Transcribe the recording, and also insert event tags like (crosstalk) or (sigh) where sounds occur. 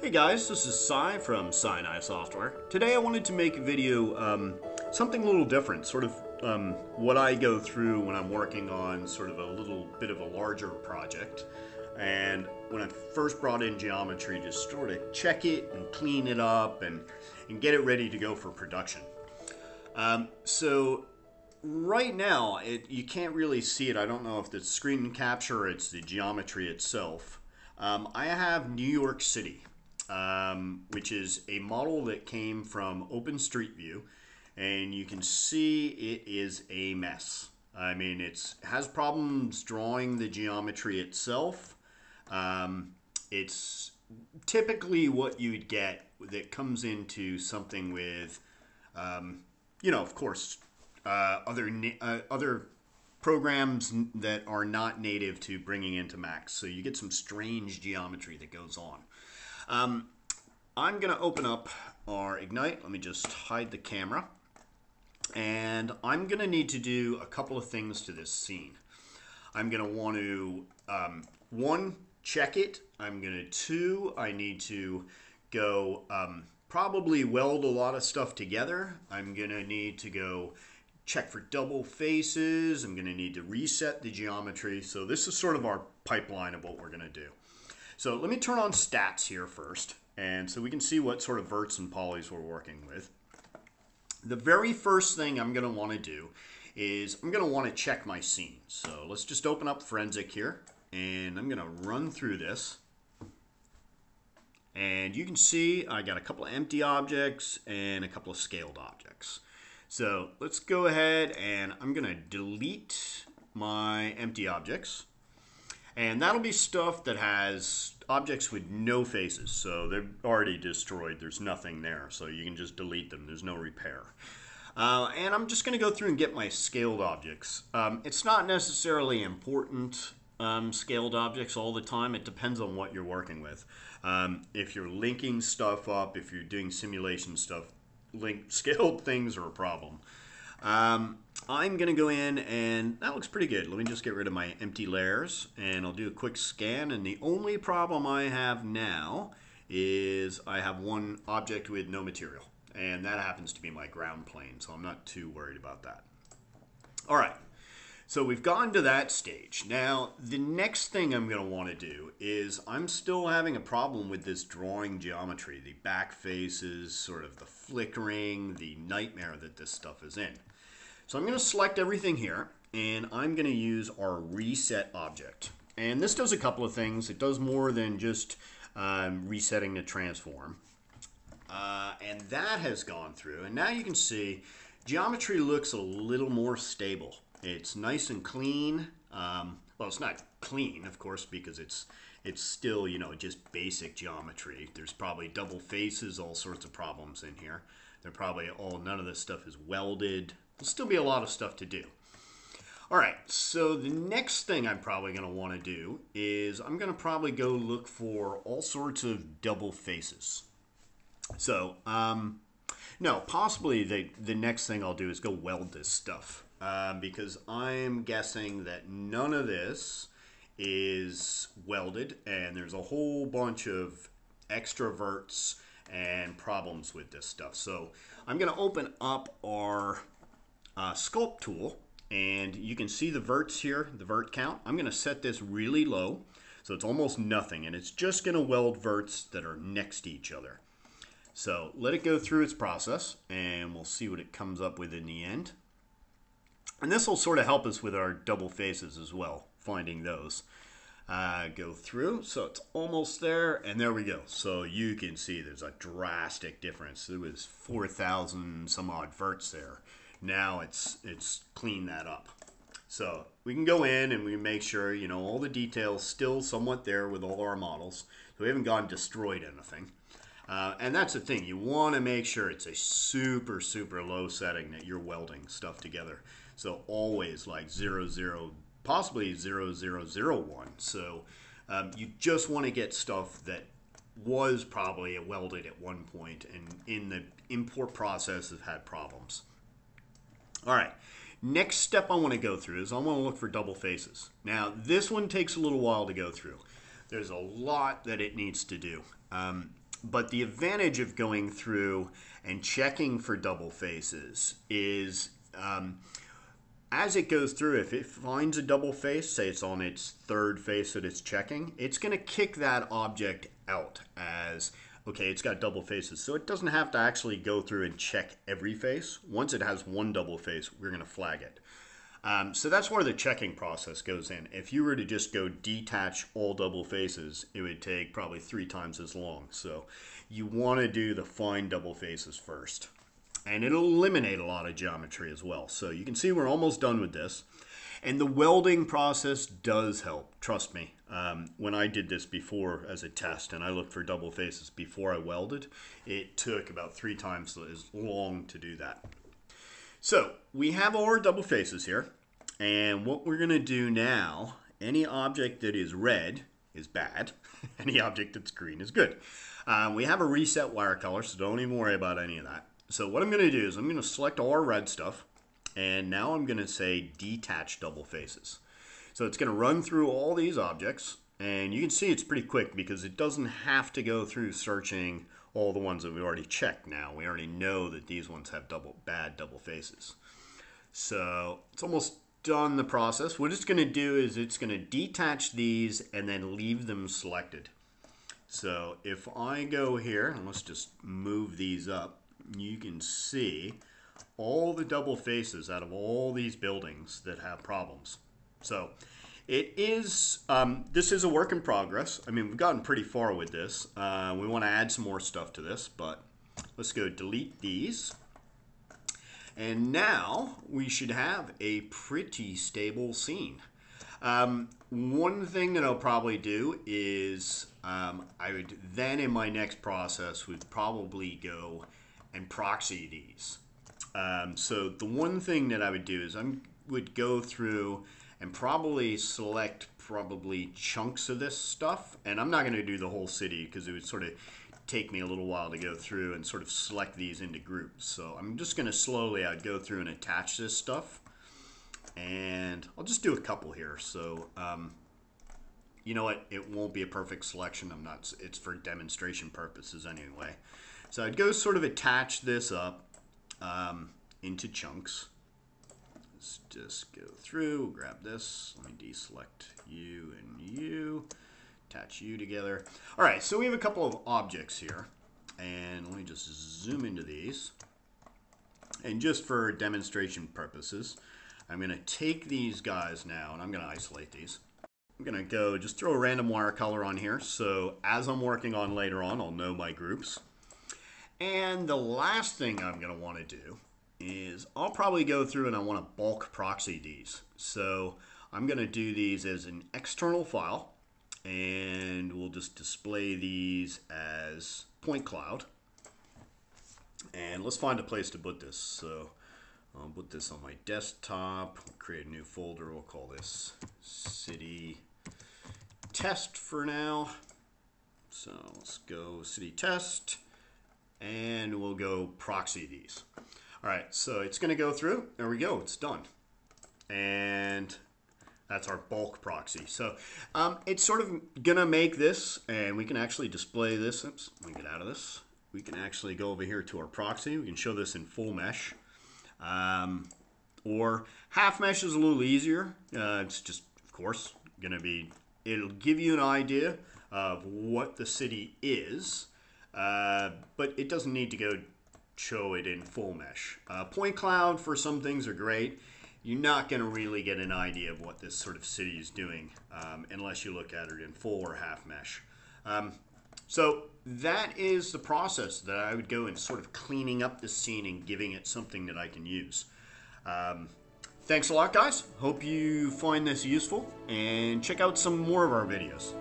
Hey guys, this is Cy from SiNi Software. Today I wanted to make a video, um, something a little different, sort of um, what I go through when I'm working on sort of a little bit of a larger project. And when I first brought in geometry, just sort of check it and clean it up and, and get it ready to go for production. Um, so right now, it, you can't really see it. I don't know if it's screen capture or it's the geometry itself. Um, I have New York City um, which is a model that came from OpenStreetView, and you can see it is a mess. I mean, it has problems drawing the geometry itself. Um, it's typically what you'd get that comes into something with, um, you know, of course, uh, other uh, other programs that are not native to bringing into Max. So you get some strange geometry that goes on. Um, I'm going to open up our IgNite. Let me just hide the camera. And I'm going to need to do a couple of things to this scene. I'm going to want to, um, one, check it. I'm going to, two, I need to go um, probably weld a lot of stuff together. I'm going to need to go check for double faces. I'm going to need to reset the geometry. So this is sort of our pipeline of what we're going to do. So let me turn on stats here first, and so we can see what sort of verts and polys we're working with. The very first thing I'm going to want to do is I'm going to want to check my scene. So let's just open up Forensic here, and I'm going to run through this. And you can see I got a couple of empty objects and a couple of scaled objects. So let's go ahead and I'm going to delete my empty objects. And that'll be stuff that has objects with no faces. So they're already destroyed. There's nothing there. So you can just delete them. There's no repair. Uh, and I'm just going to go through and get my scaled objects. Um, it's not necessarily important um, scaled objects all the time. It depends on what you're working with. Um, if you're linking stuff up, if you're doing simulation stuff, link (laughs) scaled things are a problem. Um, I'm going to go in and that looks pretty good. Let me just get rid of my empty layers and I'll do a quick scan. And the only problem I have now is I have one object with no material. And that happens to be my ground plane, so I'm not too worried about that. All right, so we've gotten to that stage. Now, the next thing I'm going to want to do is I'm still having a problem with this drawing geometry, the back faces, sort of the flickering, the nightmare that this stuff is in. So I'm going to select everything here, and I'm going to use our reset object. And this does a couple of things. It does more than just um, resetting the transform. Uh, and that has gone through. And now you can see geometry looks a little more stable. It's nice and clean. Um, well, it's not clean, of course, because it's it's still, you know, just basic geometry. There's probably double faces, all sorts of problems in here. They're probably all, none of this stuff is welded. There'll still be a lot of stuff to do. All right, so the next thing I'm probably going to want to do is I'm going to probably go look for all sorts of double faces. So, um, no, possibly the, the next thing I'll do is go weld this stuff um, because I'm guessing that none of this is welded and there's a whole bunch of extroverts and problems with this stuff. So I'm going to open up our uh, sculpt tool and you can see the verts here, the vert count. I'm going to set this really low so it's almost nothing and it's just going to weld verts that are next to each other. So let it go through its process and we'll see what it comes up with in the end. And this will sort of help us with our double faces as well, finding those. Uh, go through, so it's almost there, and there we go. So you can see there's a drastic difference. There was 4,000 some odd verts there. Now it's it's cleaned that up. So we can go in and we make sure, you know, all the details still somewhat there with all our models. So we haven't gone destroyed anything. Uh, and that's the thing, you want to make sure it's a super, super low setting that you're welding stuff together. So always like 0, 0, possibly 0, 0, 0, 1. So um, you just want to get stuff that was probably welded at one point and in the import process has had problems. All right, next step I want to go through is I want to look for double faces. Now, this one takes a little while to go through. There's a lot that it needs to do. Um, but the advantage of going through and checking for double faces is um, as it goes through, if it finds a double face, say it's on its third face that it's checking, it's going to kick that object out as, okay, it's got double faces. So it doesn't have to actually go through and check every face. Once it has one double face, we're going to flag it. Um, so that's where the checking process goes in. If you were to just go detach all double faces, it would take probably three times as long. So you want to do the find double faces first. And it'll eliminate a lot of geometry as well. So you can see we're almost done with this. And the welding process does help, trust me. Um, when I did this before as a test and I looked for double faces before I welded, it took about three times as long to do that. So we have our double faces here. And what we're going to do now, any object that is red is bad. (laughs) any object that's green is good. Uh, we have a reset wire color, so don't even worry about any of that. So what I'm going to do is I'm going to select all our red stuff. And now I'm going to say detach double faces. So it's going to run through all these objects. And you can see it's pretty quick because it doesn't have to go through searching all the ones that we already checked now. We already know that these ones have double bad double faces. So it's almost done the process. What it's going to do is it's going to detach these and then leave them selected. So if I go here, and let's just move these up, you can see all the double faces out of all these buildings that have problems. So it is, um, this is a work in progress. I mean, we've gotten pretty far with this. Uh, we want to add some more stuff to this, but let's go delete these. And now we should have a pretty stable scene. Um, one thing that I'll probably do is um, I would then in my next process would probably go and proxy these. Um, so the one thing that I would do is I would go through and probably select probably chunks of this stuff. And I'm not going to do the whole city because it would sort of take me a little while to go through and sort of select these into groups. So I'm just going to slowly, I'd go through and attach this stuff. And I'll just do a couple here. So, um, you know what? It won't be a perfect selection. I'm not, it's for demonstration purposes anyway. So I'd go sort of attach this up um, into chunks. Let's just go through, grab this. Let me deselect you and you, attach you together. All right, so we have a couple of objects here. And let me just zoom into these. And just for demonstration purposes, I'm going to take these guys now, and I'm going to isolate these. I'm going to go just throw a random wire color on here, so as I'm working on later on, I'll know my groups. And the last thing I'm going to want to do is I'll probably go through and I want to bulk proxy these. So I'm going to do these as an external file and we'll just display these as point cloud. And let's find a place to put this. So I'll put this on my desktop, create a new folder. We'll call this city test for now. So let's go city test and we'll go proxy these. All right, so it's going to go through. There we go. It's done. And that's our bulk proxy. So um, it's sort of going to make this, and we can actually display this. Oops, let me get out of this. We can actually go over here to our proxy. We can show this in full mesh. Um, or half mesh is a little easier. Uh, it's just, of course, going to be, it'll give you an idea of what the city is, uh, but it doesn't need to go show it in full mesh. Uh, point cloud for some things are great. You're not going to really get an idea of what this sort of city is doing um, unless you look at it in full or half mesh. Um, so that is the process that I would go in sort of cleaning up the scene and giving it something that I can use. Um, thanks a lot, guys. Hope you find this useful and check out some more of our videos.